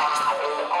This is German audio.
Ach, ey, oh.